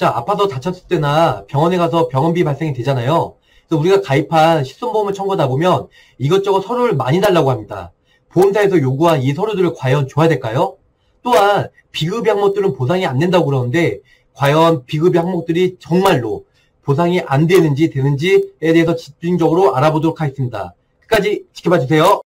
자, 아파서 다쳤을 때나 병원에 가서 병원비 발생이 되잖아요. 그래서 우리가 가입한 실손보험을 청구하다 보면 이것저것 서류를 많이 달라고 합니다. 보험사에서 요구한 이 서류들을 과연 줘야 될까요? 또한 비급여 항목들은 보상이 안 된다고 그러는데 과연 비급여 항목들이 정말로 보상이 안 되는지 되는지에 대해서 집중적으로 알아보도록 하겠습니다. 끝까지 지켜봐 주세요.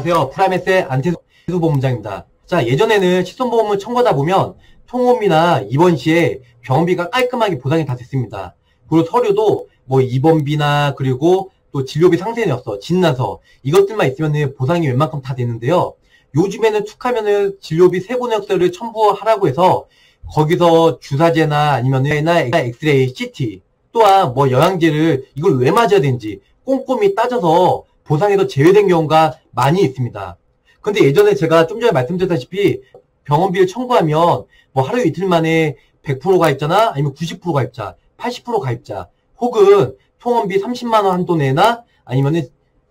안녕하세요. 프라메스의 안태수 보험장입니다. 자, 예전에는 실손보험을 청구하다 보면 통원비나 입원 시에 병원비가 깔끔하게 보상이 다 됐습니다. 그리고 서류도 뭐 입원비나 그리고 또 진료비 상세내었어, 진나서 이것들만 있으면 보상이 웬만큼 다 되는데요. 요즘에는 툭하면은 진료비 세부내역서를 첨부하라고 해서 거기서 주사제나 아니면은 엑스레이, CT 또한 뭐 영양제를 이걸 왜 맞아야 되는지 꼼꼼히 따져서 보상에서 제외된 경우가 많이 있습니다. 근데 예전에 제가 좀 전에 말씀드렸다시피 병원비를 청구하면 뭐 하루 이틀 만에 100% 가입자나 아니면 90% 가입자, 80% 가입자 혹은 통원비 30만 원 한도 내나 아니면은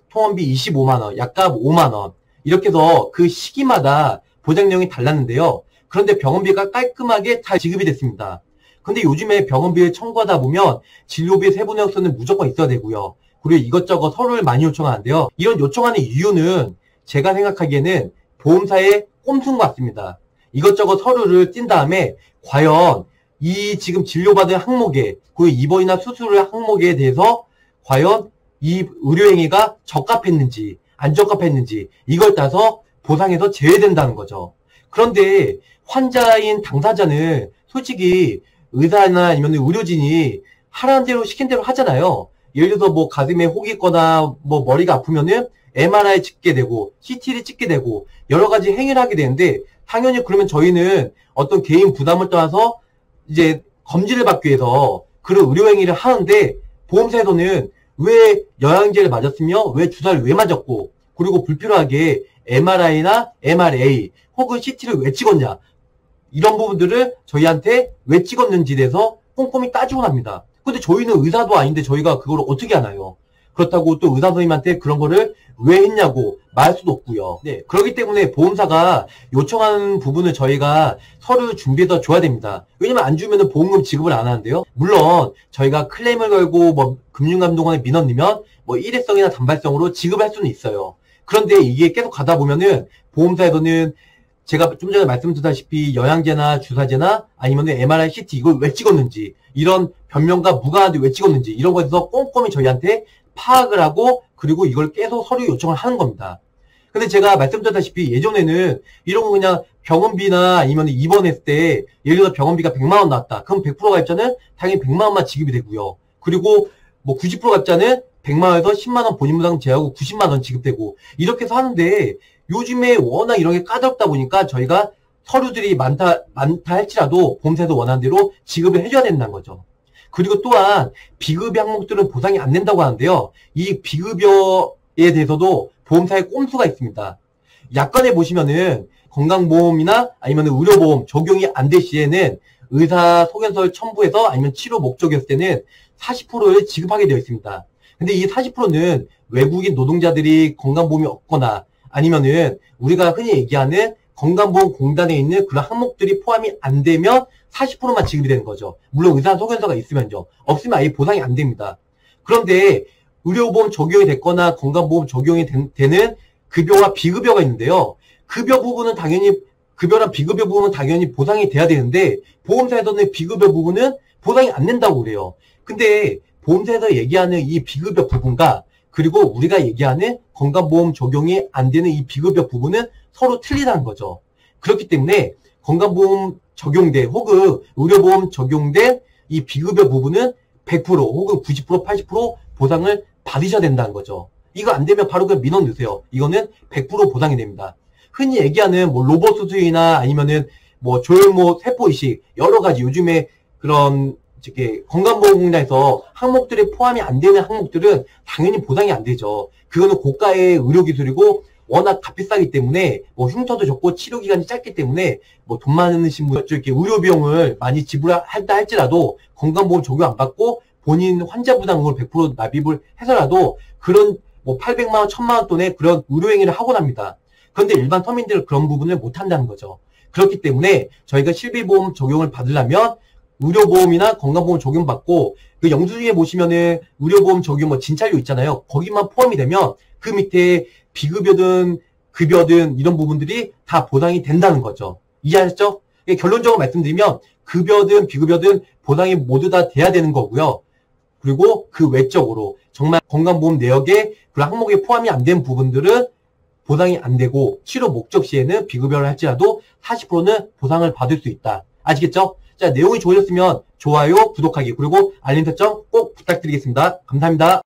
통원비 25만 원, 약값 5만 원 이렇게 해서 그 시기마다 보장량이 달랐는데요. 그런데 병원비가 깔끔하게 다 지급이 됐습니다. 근데 요즘에 병원비를 청구하다 보면 진료비 세부 내역서는 무조건 있어야 되고요. 그리고 이것저것 서류를 많이 요청하는데요. 이런 요청하는 이유는 제가 생각하기에는 보험사의 꼼수인 것 같습니다. 이것저것 서류를 띈 다음에 과연 이 지금 진료받은 항목에 그 입원이나 수술을 항목에 대해서 과연 이 의료행위가 적합했는지 안 적합했는지 이걸 따서 보상에서 제외된다는 거죠. 그런데 환자인 당사자는 솔직히 의사나 아니면 의료진이 하라는 대로 시킨 대로 하잖아요. 예를 들어서 뭐 가슴에 혹이 있거나 뭐 머리가 아프면은 MRI 찍게 되고 CT를 찍게 되고 여러 가지 행위를 하게 되는데 당연히 그러면 저희는 어떤 개인 부담을 떠나서 이제 검진을 받기 위해서 그런 의료 행위를 하는데 보험사에서는 왜 영양제를 맞았으며 왜 주사를 왜 맞았고 그리고 불필요하게 MRI나 MRA 혹은 CT를 왜 찍었냐 이런 부분들을 저희한테 왜 찍었는지에 대해서 꼼꼼히 따지고 납니다. 근데 저희는 의사도 아닌데 저희가 그걸 어떻게 하나요? 그렇다고 또 의사 선생님한테 그런 거를 왜 했냐고 말할 수도 없고요. 네, 그렇기 때문에 보험사가 요청하는 부분을 저희가 서류 준비해서 줘야 됩니다. 왜냐면 안 주면은 보험금 지급을 안 하는데요. 물론 저희가 클레임을 걸고 뭐 금융감독원에 민원 넣으면 뭐 일회성이나 단발성으로 지급할 수는 있어요. 그런데 이게 계속 가다 보면은 보험사에서는 제가 좀 전에 말씀드렸다시피 영양제나 주사제나 아니면 MRI, CT 이걸 왜 찍었는지 이런 변명과 무관한데 왜 찍었는지 이런 거에서 꼼꼼히 저희한테 파악을 하고 그리고 이걸 계속 서류 요청을 하는 겁니다. 근데 제가 말씀드렸다시피 예전에는 이런 거 그냥 병원비나 아니면 입원했을 때 예를 들어 병원비가 100만 원 나왔다. 그럼 100% 가입자는 당연히 100만 원만 지급이 되고요. 그리고 뭐 90% 가입자는 100만 원에서 10만 원 본인 부담 제하고 90만 원 지급되고 이렇게 해서 하는데 요즘에 워낙 이런 게 까다롭다 보니까 저희가 서류들이 많다 많다 할지라도 보험사에서 원하는 대로 지급을 해줘야 된다는 거죠. 그리고 또한 비급여 항목들은 보상이 안 된다고 하는데요. 이 비급여에 대해서도 보험사의 꼼수가 있습니다. 약관에 보시면은 건강보험이나 아니면 의료보험 적용이 안 될 시에는 의사 소견서를 첨부해서 아니면 치료 목적이었을 때는 40%를 지급하게 되어 있습니다. 근데 이 40%는 외국인 노동자들이 건강보험이 없거나 아니면은 우리가 흔히 얘기하는 건강보험공단에 있는 그런 항목들이 포함이 안 되면 40%만 지급이 되는 거죠. 물론 의사 소견서가 있으면요. 없으면 아예 보상이 안 됩니다. 그런데 의료보험 적용이 됐거나 건강보험 적용이 되는 급여와 비급여가 있는데요. 급여 부분은 당연히 급여랑 비급여 부분은 당연히 보상이 돼야 되는데 보험사에서는 비급여 부분은 보상이 안 된다고 그래요. 근데 보험사에서 얘기하는 이 비급여 부분과 그리고 우리가 얘기하는 건강보험 적용이 안 되는 이 비급여 부분은 서로 틀리다는 거죠. 그렇기 때문에 건강보험 적용된 혹은 의료보험 적용된 이 비급여 부분은 100% 혹은 90% 80% 보상을 받으셔야 된다는 거죠. 이거 안 되면 바로 그 민원 넣으세요. 이거는 100% 보상이 됩니다. 흔히 얘기하는 뭐 로봇 수술이나 아니면은 뭐 조혈모 세포 이식 여러 가지 요즘에 그런 이렇게 건강보험공단에서 항목들이 포함이 안 되는 항목들은 당연히 보상이 안 되죠. 그거는 고가의 의료기술이고 워낙 값비싸기 때문에 뭐 흉터도 적고 치료 기간이 짧기 때문에 뭐 돈 많으신 분 이렇게 의료 비용을 많이 지불할다 할지라도 건강보험 적용 안 받고 본인 환자 부담금을 100% 납입을 해서라도 그런 뭐 800만 원, 1000만 원 돈의 그런 의료 행위를 하고 납니다. 그런데 일반 서민들은 그런 부분을 못 한다는 거죠. 그렇기 때문에 저희가 실비보험 적용을 받으려면 의료보험이나 건강보험 적용받고 그 영수증에 보시면은 의료보험 적용 뭐 진찰료 있잖아요. 거기만 포함이 되면 그 밑에 비급여든 급여든 이런 부분들이 다 보상이 된다는 거죠. 이해하셨죠? 예, 결론적으로 말씀드리면 급여든 비급여든 보상이 모두 다 돼야 되는 거고요. 그리고 그 외적으로 정말 건강보험 내역에 그 항목에 포함이 안 된 부분들은 보상이 안 되고 치료 목적 시에는 비급여를 할지라도 40%는 보상을 받을 수 있다. 아시겠죠? 자, 내용이 좋으셨으면 좋아요, 구독하기, 그리고 알림 설정 꼭 부탁드리겠습니다. 감사합니다.